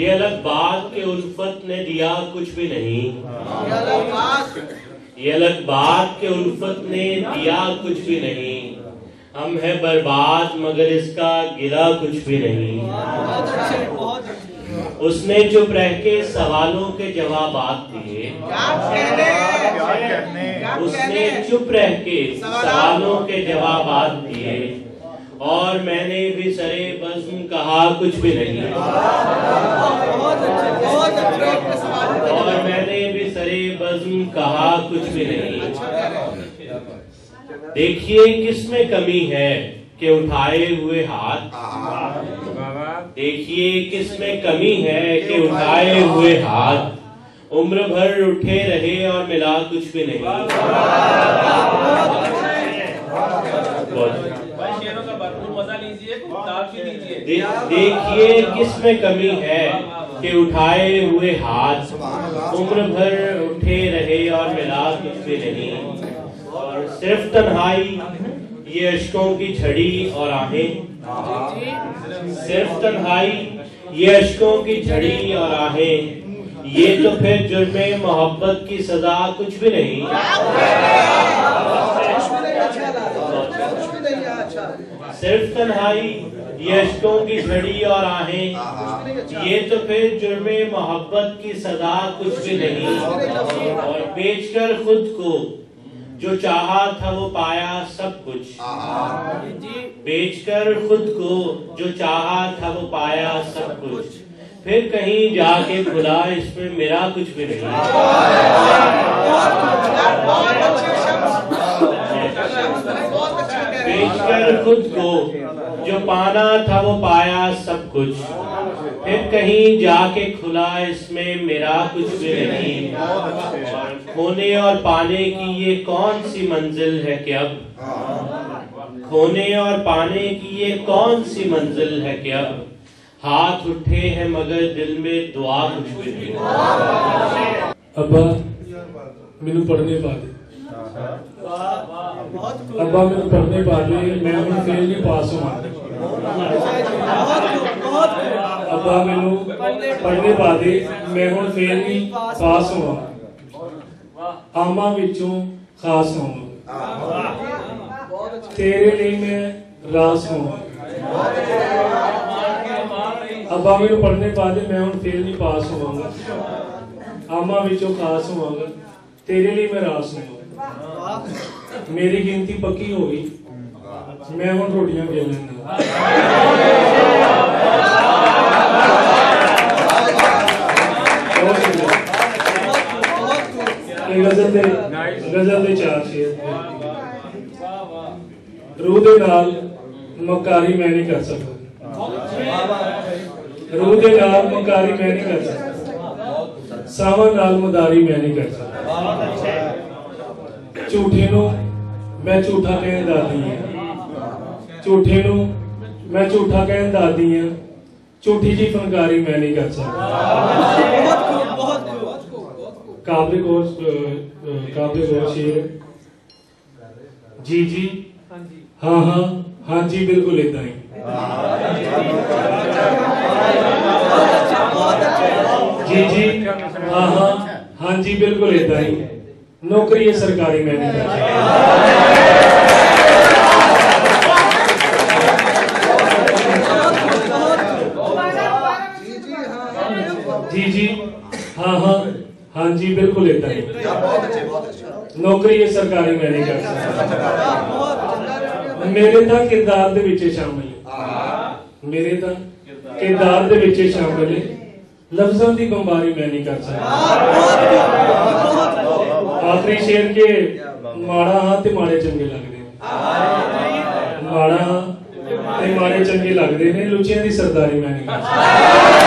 ये अलग बात के उल्फत ने दिया कुछ भी नहीं। ये अलग बात। ये अलग बात के उल्फत ने दिया कुछ भी नहीं। हम है बर्बाद मगर इसका गिरा कुछ भी नहीं। उसने चुप रह के सवालों के जवाब दिए। क्या कहने? क्या कहने? क्या उसने चुप रह के सवालों के जवाब दिए। और मैंने भी सरे बज्म कहा, कुछ भी नहीं अच्छे अच्छे और मैंने भी सरे बज्म कहा, कुछ भी नहीं अच्छा। देखिए किसमें कमी है के उठाए हुए हाथ। देखिए किसमें कमी है कि उठाए हुए हाथ। उम्र भर उठे रहे और मिला कुछ भी नहीं। बहुत भाई शेरों का भरपूर मज़ा लीजिए किताब भी लीजिए दे- देखिए किसमें कमी है कि उठाए हुए हाथ उम्र भर उठे रहे और मिला कुछ नहीं। और सिर्फ़ तन्हाई ये अशकों की झड़ी और आहें। सिर्फ़ तन्हाई ये अशकों की झड़ी और आहें। ये तो फिर जुर्मे मोहब्बत की सजा कुछ भी नहीं कुछ भी नहीं अच्छा लगा कुछ भी नहीं अच्छा सिर्फ़ तन्हाई ये अशकों की झड़ी और आहें। ये तो फिर जुर्मे मोहब्बत की सदा कुछ भी नहीं। और बेचकर खुद को जो चाहा था वो पाया सब कुछ। बेचकर खुद को जो चाहा था वो पाया सब कुछ। फिर कहीं जाके खुला इसमें मेरा कुछ भी नहीं यार बहुत अच्छे शब्द बहुत अच्छे कह रहे हैं बेचकर खुद को जो पाना था वो पाया सब कुछ फिर कहीं जाके खुला इसमें मेरा कुछ भी नहीं खोने और पाने की ये कौन सी मंजिल है कि अब खोने और पाने की ये कौन सी मंजिल है कि अब हाथ उठे हैं मगर दिल में दुआ कुछ भी नहीं अब मेनू पढ़ने पा दे अब्बा, मेरे पढ़ने बाजी मैं हूँ फेल नहीं पास हूँ मैं हूँ फेल नहीं पास हूँ आमा विचों खास हूँ तेरे लिए मैं रास हूँ पढ़ने मैं हूँ फेल नहीं पास आमा विचों खास तेरे लिए मैं रास हूँ मेरी गिनती पक्की हो गई। मैं हूँ रोटियाँ दे रूह मकारी मैं नहीं कर सकता सावन नाल मदारी मैं नहीं कर सकता झूठे मैं झूठा कह दी झूठे मैं झूठा कह दी झूठी जी फनकारी मैं नहीं कर सकता जी जी। हाँ हाँ हाँ जी, बिल्कुल ऐदा ऐदा ही। हाँ, हाँ, हाँ ਨੌਕਰੀ ਹੈ ਸਰਕਾਰੀ ਮੈਂ ਨਹੀਂ ਕਰ ਸਕਦਾ जी जी हाँ ਜੀ ਜੀ ਹਾਂ ਹਾਂ ਹਾਂ ਜੀ ਬਿਲਕੁਲ ਇਦਾਂ ਹੀ बहुत अच्छे बहुत अच्छे ਨੌਕਰੀ ਹੈ ਸਰਕਾਰੀ ਮੈਂ ਨਹੀਂ ਕਰ ਸਕਦਾ बहुत ਮੇਰੇ ਤਾਂ ਕਿਰਦਾਰ ਦੇ ਵਿੱਚ ਸ਼ਾਮਲ ਹੈ ਮੇਰੇ ਤਾਂ ਕਿਰਦਾਰ ਦੇ ਵਿੱਚ ਸ਼ਾਮਲ ਹੈ ਲਫ਼ਜ਼ਾਂ ਦੀ ਬੰਬਾਰੀ ਮੈਂ ਨਹੀਂ ਕਰ ਸਕਦਾ ਆਖਰੀ ਸ਼ੇਰ ਕੇ ਮਾੜਾ ਹਾਂ ਤੇ ਮਾੜੇ ਚੰਗੇ ਲੱਗਦੇ ਨੇ ਮਾੜਾ ਤੇ ਮਾੜੇ ਚੰਗੇ ਲੱਗਦੇ ਨੇ ਲੁਚਿਆਂ ਦੀ ਸਰਦਾਰੀ ਮੈਂ ਨਹੀਂ